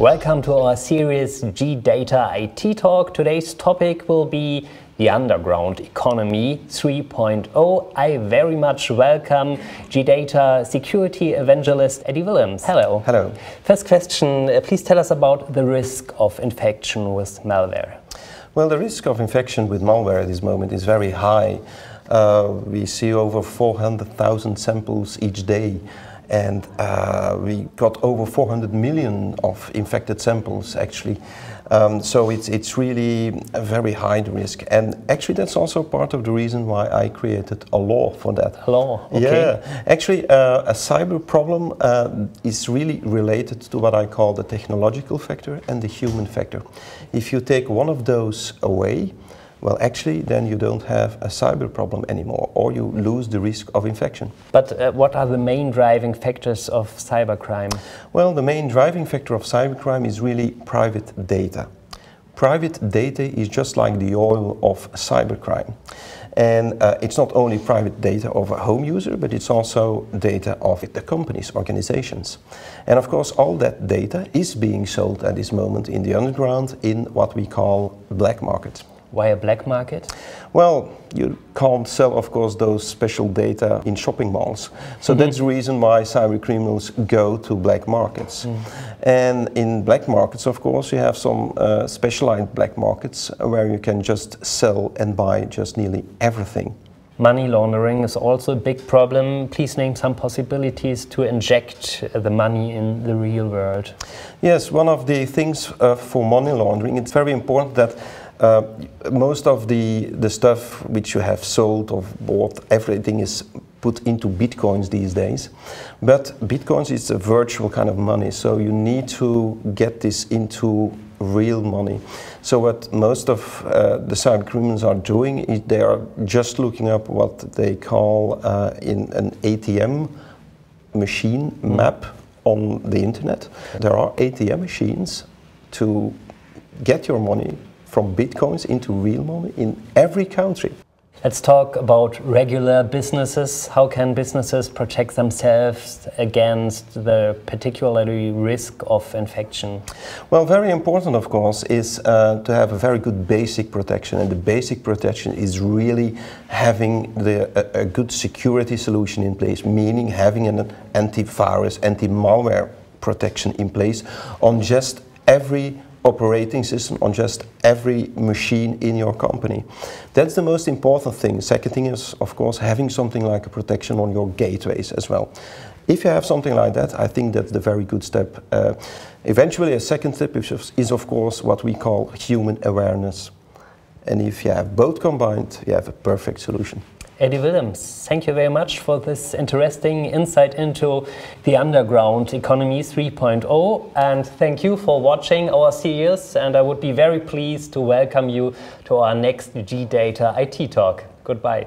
Welcome to our series G-Data IT Talk. Today's topic will be the underground economy 3.0. I very much welcome G-Data security evangelist Eddy Willems. Hello. Hello. First question, uh, please tell us about the risk of infection with malware. Well, the risk of infection with malware at this moment is very high. Uh, we see over 400,000 samples each day and uh, we got over 400 million of infected samples actually. Um, so it's, it's really a very high risk. And actually that's also part of the reason why I created a law for that. Law, okay. Yeah, actually uh, a cyber problem uh, is really related to what I call the technological factor and the human factor. If you take one of those away, well, actually, then you don't have a cyber problem anymore, or you lose the risk of infection. But uh, what are the main driving factors of cybercrime? Well, the main driving factor of cybercrime is really private data. Private data is just like the oil of cybercrime. And uh, it's not only private data of a home user, but it's also data of the companies, organizations. And of course, all that data is being sold at this moment in the underground in what we call black market. Why a black market? Well, you can't sell, of course, those special data in shopping malls. So mm -hmm. that's the reason why cyber criminals go to black markets. Mm. And in black markets, of course, you have some uh, specialized black markets where you can just sell and buy just nearly everything. Money laundering is also a big problem. Please name some possibilities to inject the money in the real world. Yes, one of the things uh, for money laundering, it's very important that uh, most of the, the stuff which you have sold or bought, everything is put into bitcoins these days. But bitcoins is a virtual kind of money, so you need to get this into real money. So what most of uh, the cyber criminals are doing is they are just looking up what they call uh, in an ATM machine mm. map on the internet. There are ATM machines to get your money from bitcoins into real money in every country. Let's talk about regular businesses. How can businesses protect themselves against the particularly risk of infection? Well, very important, of course, is uh, to have a very good basic protection. And the basic protection is really having the, a, a good security solution in place, meaning having an antivirus, anti-malware protection in place on just every operating system on just every machine in your company. That's the most important thing. Second thing is, of course, having something like a protection on your gateways as well. If you have something like that, I think that's the very good step. Uh, eventually, a second step is, is, of course, what we call human awareness. And if you have both combined, you have a perfect solution. Eddy Willems, thank you very much for this interesting insight into the underground economy 3.0 and thank you for watching our series and I would be very pleased to welcome you to our next G-Data IT Talk. Goodbye.